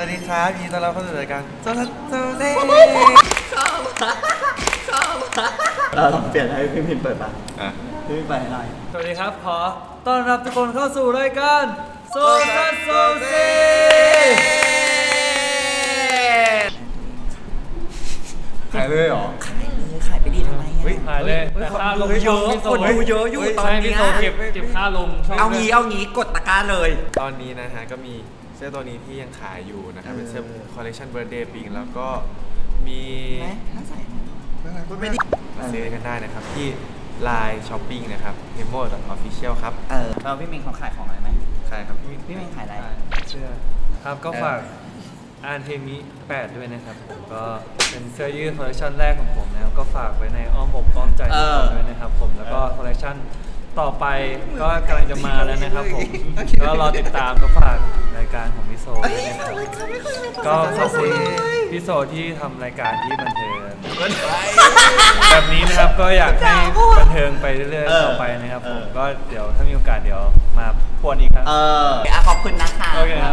สวัสดีครับยินดีต้อนรับเข้าสู่รายการโซซัสโซเซ่เราลองเปลี่ยนให้พี่พิมเปิดปะอะพี่พิมเปิดให้หน่อยสวัสดีครับขอต้อนรับทุกคนเข้าสู่รายการโซซัสโซเซขายเลยเหรอขายเลยขายไปดีทำไมอะเฮ้ยถ่ายเลยเฮ้ยแต่ค่าลงเฮ้ยช่องเยอะพี่โซคนดูเยอะอยู่ตอนใช่เนี้พี่ยโซเก็บเก็บค่าลงช่องเอางี้เอางี้กดตะกร้าเลย ตอนนี้นะฮะก็มี เสื้อตัวนี้ที่ยังขายอยู่นะครับ เป็นเสื้อคอลเล t ชันเบ r ร์ d เดย์ปิงแล้วก็มีถ้าใส่ไม่ได้มาซื้อกันได้นะครับ ที่ Line Shopping นะครับ h e m o Official ครับ เออเราพี่มีนเขาขายของอะไรไหมใช่ครับ พี่พี่มิงขายอะไรเสื้อครับก็ฝากอานเทมิ8ด้วยนะครับผมก็เป็นเสื้อยืดคอลเลคชันแรกของผมนะครับก็ฝากไว้ในอ้อมอกอ้อมใจทุกคนด้วยนะครับผมแล้วก็คอลเลคชัน ต่อไปก็กำลังจะมาแล้วนะครับผมก็รอติดตามก็ฝากรายการของพี่โซด้วยนะครับก็ขอบคุณพี่โซที่ทำรายการที่บันเทิงแบบนี้นะครับก็อยากให้บันเทิงไปเรื่อยเออๆต่อไปนะครับผมเออก็เดี๋ยวถ้ามีโอกาสเดี๋ยวมาพวนอีกครับเอออะขอบคุณนะคะโอเคครับ